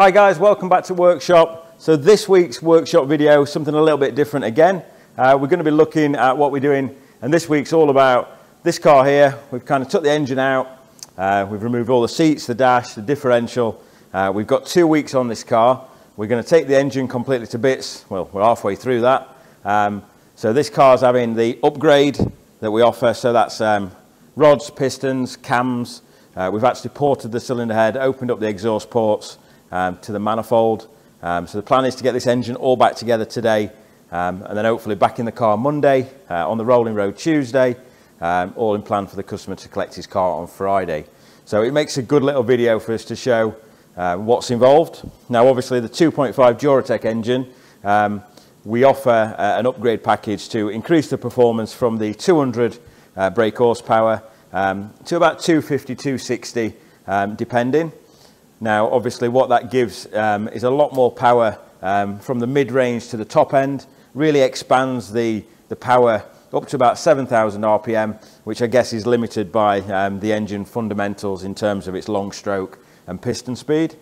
Hi guys, welcome back to Workshop. So this week's workshop video, something a little bit different again. Uh, we're going to be looking at what we're doing, and this week's all about this car here. We've kind of took the engine out, uh, we've removed all the seats, the dash, the differential. Uh, we've got two weeks on this car. We're going to take the engine completely to bits. Well, we're halfway through that. Um, so this car's having the upgrade that we offer. So that's um, rods, pistons, cams. Uh, we've actually ported the cylinder head, opened up the exhaust ports, um, to the manifold. Um, so the plan is to get this engine all back together today um, and then hopefully back in the car Monday, uh, on the rolling road Tuesday, um, all in plan for the customer to collect his car on Friday. So it makes a good little video for us to show uh, what's involved. Now obviously the 2.5 Duratec engine, um, we offer uh, an upgrade package to increase the performance from the 200 uh, brake horsepower um, to about 250, 260 um, depending. Now, obviously, what that gives um, is a lot more power um, from the mid-range to the top end, really expands the, the power up to about 7,000 RPM, which I guess is limited by um, the engine fundamentals in terms of its long stroke and piston speed.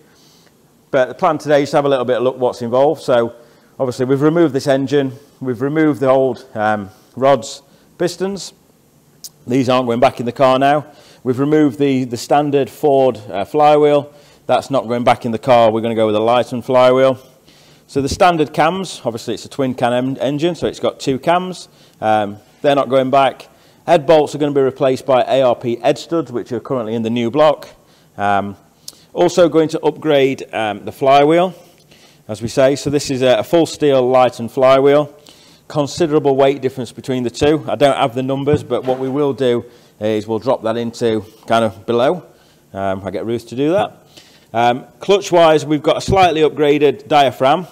But the plan today is to have a little bit of look what's involved. So obviously we've removed this engine, we've removed the old um, rods, pistons. These aren't going back in the car now. We've removed the, the standard Ford uh, flywheel, that's not going back in the car. We're going to go with a lightened flywheel. So the standard cams, obviously it's a twin cam engine, so it's got two cams. Um, they're not going back. Head bolts are going to be replaced by ARP head studs, which are currently in the new block. Um, also going to upgrade um, the flywheel, as we say. So this is a, full steel lightened flywheel. Considerable weight difference between the two. I don't have the numbers, but what we will do is we'll drop that into kind of below. Um, I get Ruth to do that. Um, clutch wise, we've got a slightly upgraded diaphragm.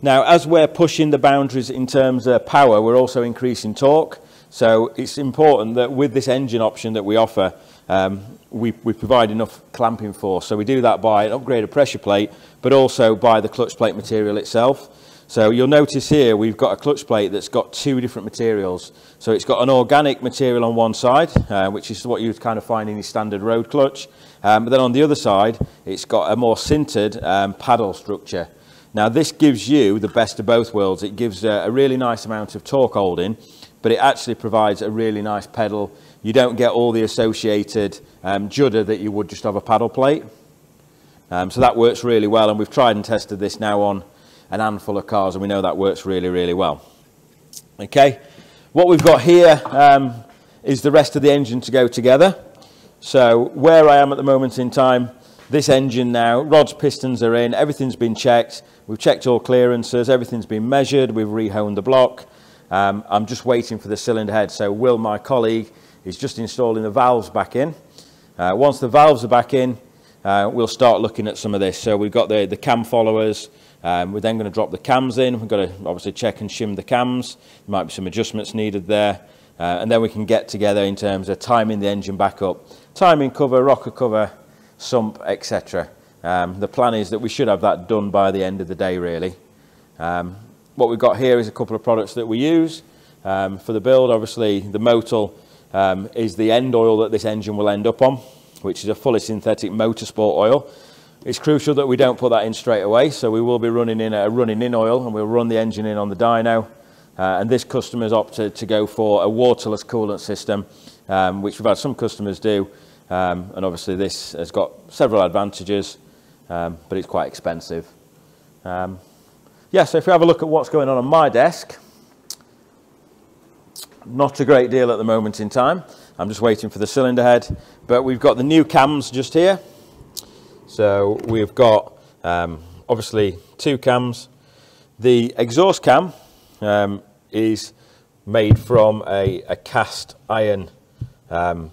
Now, as we're pushing the boundaries in terms of power, we're also increasing torque. So it's important that with this engine option that we offer, um, we, we provide enough clamping force. So we do that by an upgraded pressure plate, but also by the clutch plate material itself. So you'll notice here we've got a clutch plate that's got two different materials. So it's got an organic material on one side, uh, which is what you'd kind of find in your standard road clutch. Um, but then on the other side, it's got a more sintered um, paddle structure. Now this gives you the best of both worlds. It gives a, a really nice amount of torque holding, but it actually provides a really nice pedal. You don't get all the associated um, judder that you would just have a paddle plate. Um, so that works really well, and we've tried and tested this now on an handful of cars, and we know that works really, really well. Okay, what we've got here um, is the rest of the engine to go together. So where I am at the moment in time, this engine now, rods, pistons are in, everything's been checked. We've checked all clearances, everything's been measured, we've rehoned the block. Um, I'm just waiting for the cylinder head. So Will, my colleague, is just installing the valves back in. Uh, once the valves are back in, uh, we'll start looking at some of this. So we've got the, the cam followers, um, we're then going to drop the cams in. We've got to obviously check and shim the cams. There might be some adjustments needed there. Uh, and then we can get together in terms of timing the engine back up. Timing cover, rocker cover, sump, etc. Um, the plan is that we should have that done by the end of the day, really. Um, what we've got here is a couple of products that we use um, for the build. Obviously, the Motul um, is the end oil that this engine will end up on, which is a fully synthetic motorsport oil. It's crucial that we don't put that in straight away, so we will be running in a running in oil and we'll run the engine in on the dyno. Uh, and this customer's opted to go for a waterless coolant system, um, which we've had some customers do. Um, and obviously this has got several advantages, um, but it's quite expensive. Um, yeah, so if we have a look at what's going on on my desk, not a great deal at the moment in time. I'm just waiting for the cylinder head, but we've got the new cams just here. So we've got um, obviously two cams. The exhaust cam um, is made from a, a cast iron um,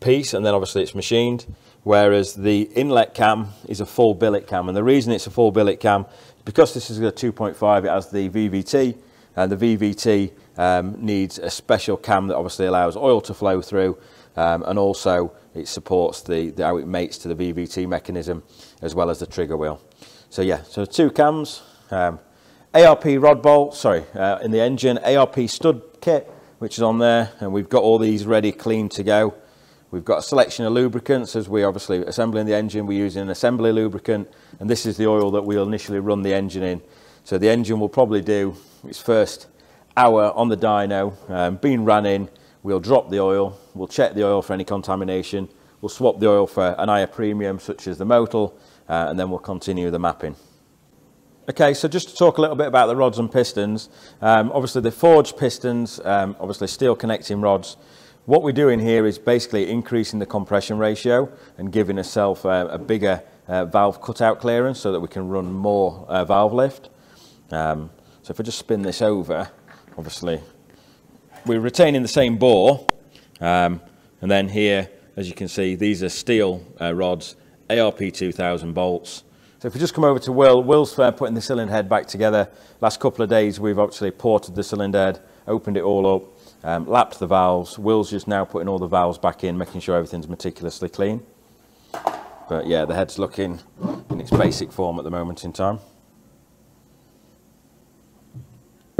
piece and then obviously it's machined whereas the inlet cam is a full billet cam and the reason it's a full billet cam is because this is a 2.5 it has the VVT and the VVT um, needs a special cam that obviously allows oil to flow through um, and also it supports the, the, how it mates to the VVT mechanism as well as the trigger wheel. So yeah, so two cams, um, ARP rod bolt, sorry, uh, in the engine, ARP stud kit, which is on there, and we've got all these ready, clean to go. We've got a selection of lubricants as we obviously assembling the engine. We're using an assembly lubricant, and this is the oil that we'll initially run the engine in. So the engine will probably do its first hour on the dyno, um, being ran in. We'll drop the oil. We'll check the oil for any contamination. We'll swap the oil for an higher premium, such as the Motul, uh, and then we'll continue the mapping. Okay, so just to talk a little bit about the rods and pistons. Um, obviously, the forged pistons, um, obviously steel connecting rods. What we're doing here is basically increasing the compression ratio and giving ourselves uh, a bigger uh, valve cutout clearance so that we can run more uh, valve lift. Um, so if I just spin this over, obviously, we're retaining the same bore. Um, and then here, as you can see, these are steel uh, rods, ARP 2000 bolts. So if we just come over to Will, Will's uh, putting the cylinder head back together. Last couple of days we've actually ported the cylinder head, opened it all up, um, lapped the valves. Will's just now putting all the valves back in, making sure everything's meticulously clean. But yeah, the head's looking in its basic form at the moment in time.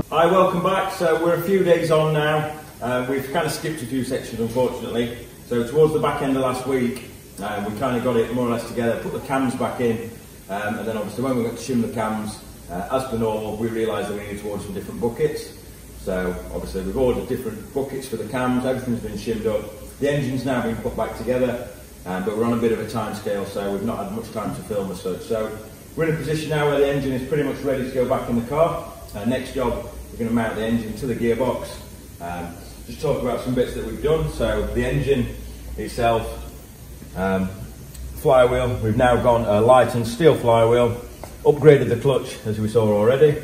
Hi, welcome back. So we're a few days on now. Uh, we've kind of skipped a few sections, unfortunately. So towards the back end of last week, uh, we kind of got it more or less together, put the cams back in, um, and then obviously when we got to shim the cams, uh, as per normal, we realised that we needed to order some different buckets. So obviously we've ordered different buckets for the cams, everything's been shimmed up. The engine's now been put back together, um, but we're on a bit of a time scale, so we've not had much time to film as such. So we're in a position now where the engine is pretty much ready to go back in the car. Uh, next job, we're going to mount the engine to the gearbox. Um, just talk about some bits that we've done. So the engine itself, um, flywheel. We've now gone a light and steel flywheel, upgraded the clutch as we saw already.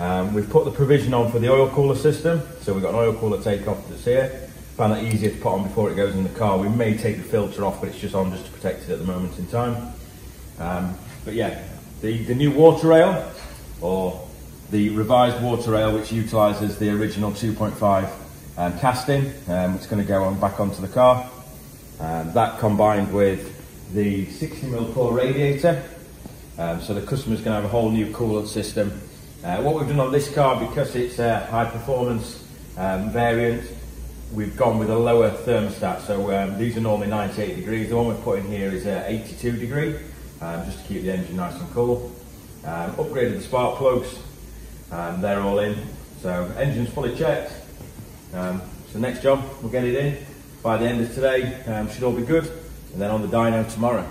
Um, we've put the provision on for the oil cooler system. So we've got an oil cooler takeoff that's here. Found that easier to put on before it goes in the car. We may take the filter off, but it's just on just to protect it at the moment in time. Um, but yeah, the, the new water rail, or the revised water rail, which utilises the original 2.5 um, casting, um, it's going to go on back onto the car. Um, that combined with the 60 mil core radiator. Um, so the customer's going to have a whole new coolant system. Uh, what we've done on this car, because it's a high performance um, variant, we've gone with a lower thermostat. So um, these are normally 98 degrees. The one we've put in here is uh, 82 degree, um, just to keep the engine nice and cool. Um, upgraded the spark plugs, um, they're all in. So engine's fully checked. so next job, we'll get it in by the end of today. should all be good and then on the dyno tomorrow.